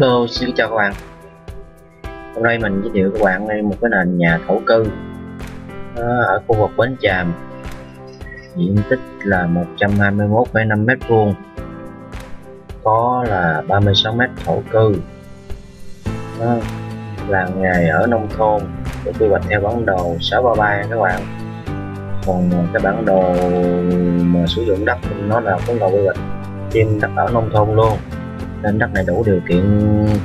Hello, xin chào các bạn. Hôm nay mình giới thiệu các bạn đây một cái nền nhà thổ cư. Ở khu vực Bến Tràm diện tích là 121,5m2, có là 36m thổ cư. Đó, làng nghề ở nông thôn được quy hoạch theo bản đồ 633 các bạn. Còn cái bản đồ mà sử dụng đất nó là bản đồ quy hoạch trên đất ở nông thôn luôn nên đất này đủ điều kiện.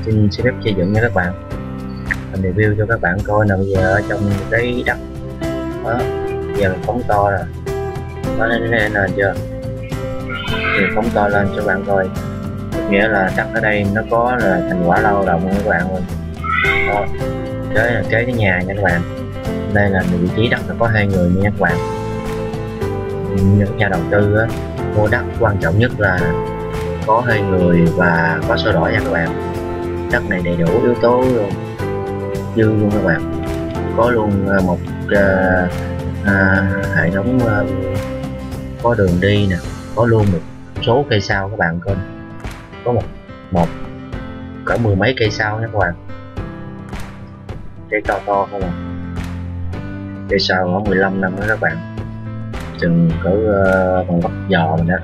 Xin xin phép xây dựng nha các bạn. Mình review cho các bạn coi nào bây giờ ở trong cái đất đó giờ mình phóng to rồi. Nó lên lên lên chưa? Thì phóng to lên cho bạn coi. Nghĩa là đất ở đây nó có là thành quả lao động các bạn luôn đó. Là kế cái nhà nha các bạn. Đây là vị trí đất là có hai người nha các bạn. Những nhà đầu tư á, mua đất quan trọng nhất là có hai người và có sổ đỏ nha các bạn đất này đầy đủ yếu tố luôn. Dư luôn các bạn. Có luôn ờ, một uh, uh, hệ thống uh, có đường đi nè. Có luôn một số cây sao các bạn coi. Có một một cỡ mười mấy cây sao nha các bạn. Cây to to không à cây sao có 15 năm đó các bạn. Chừng cỡ uh, bằng bắp giò mình đó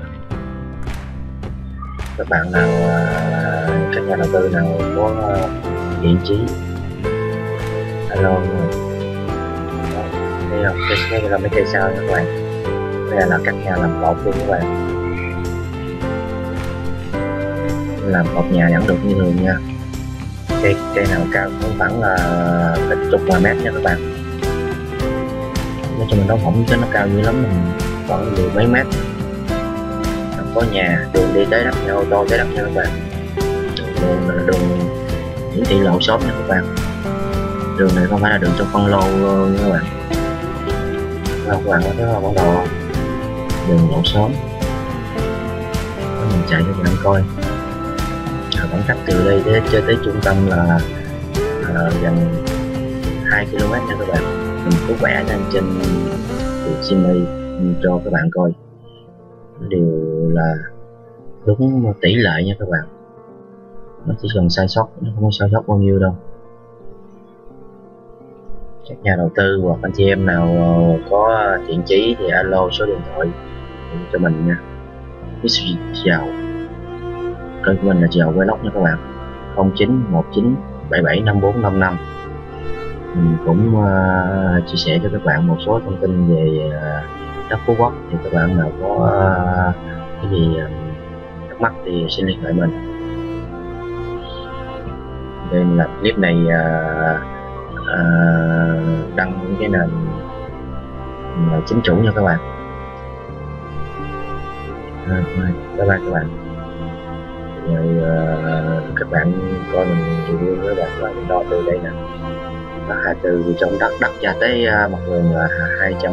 các bạn nào à, các nhà đầu tư nào có à, uh, trí alo. Đây là cái đây là mấy cây sao các bạn. Đây là các nhà làm cột luôn các bạn. Làm một nhà vẫn được như thường nha. Cây cây nào cao cũng khoảng là ít chục là mét nha các bạn. Nói chung mình nó không cho nó cao như lắm mình khoảng mười mấy mét có nhà đường đi tới đắp nhà ô tô tới đắp nhau các bạn. Đường là đường những thị lộ xóm nha các bạn. Đường này không phải là đường trong phân lô nha các bạn. Các bạn có thấy không bắt đầu. Đường lộ xóm. Mình chạy cho bạn coi. À, khoảng cách từ đây tới chơi tới trung tâm là à, gần 2 km nha các bạn. Mình có vẽ lên trên Simi cho các bạn coi đều là đúng tỷ lệ nha các bạn. Nó chỉ cần sai sót nó không có sai sót bao nhiêu đâu. Các nhà đầu tư hoặc anh chị em nào có thiện chí thì alo số điện thoại cho mình nha. Mr. Giàu kênh của mình là Giàu Vlog nha các bạn. 0919 775455 mình cũng uh, chia sẻ cho các bạn một số thông tin về uh, đất Phú Quốc thì các bạn nào có à, cái gì à, thắc mắc thì xin liên hệ mình. Đây là clip này à, đăng những cái nền chính chủ nha các bạn. À, bye bye các bạn. Rồi uh, các bạn coi mình review với bạn là đo từ đây nè. Là từ trong đất đặt ra tới uh, mặt đường là hai trăm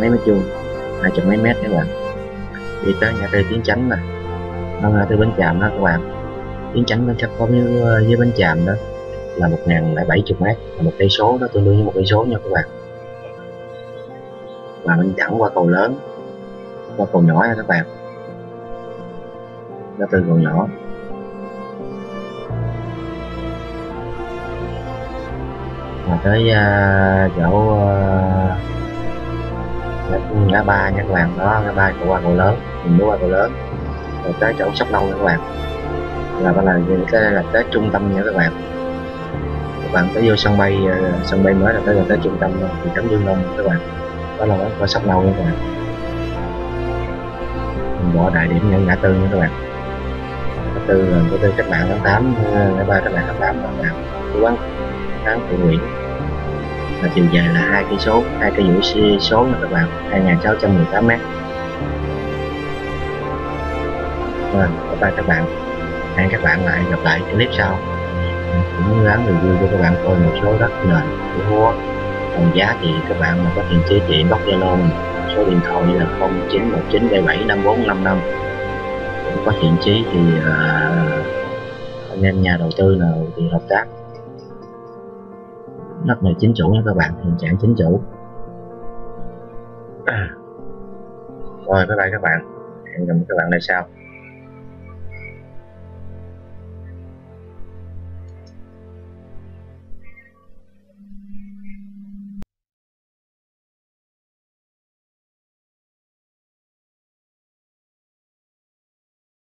mấy mét vuông hai chục mấy mét các bạn. Đi tới ngã tư tiến chánh nè nó ngã tư bến chạm đó các bạn. Tiến chánh bên chắc có với, ờ, với bến chạm đó là một ngàn bảy chục mét là một cây số đó tương đương với một cây số nha các bạn. Và mình thẳng qua cầu lớn qua cầu nhỏ nha các bạn. Ngã tư cầu nhỏ. Mà tới uh, chỗ uh, ngã ba nha các bạn đó ngã ba cầu qua cầu lớn, mình mới qua cầu lớn. Rồi tới chỗ sóc nâu nha các bạn là bắt là tới là tới trung tâm nha các bạn các bạn tới vô sân bay ờ, sân bay mới là tới là tới trung tâm ờ, thị trấn dương đông các bạn đó là có sóc nâu nha các bạn mình bỏ đại điểm ngã tư nha các bạn ngã tư là ngã tư cách mạng tháng tám ờ, ngã ba cách mạng tháng tám các bạn quán gắng tháng tự nguyện và chiều dài là hai cây số hai cây rưỡi số nha các bạn. 2618 mét. Vâng bye bye các bạn. Hẹn các bạn lại gặp lại clip sau. Cũng gắng review cho các bạn coi một số đất nền của Hua còn giá thì các bạn mà có tiền chế trị bóc zalo số điện thoại là 0919775455 cũng có thiện chí thì uh, anh em nhà đầu tư nào thì hợp tác đất này chính chủ nha các bạn, hiện trạng chính chủ. Rồi, bye bye các bạn. Hẹn gặp các bạn lại sau.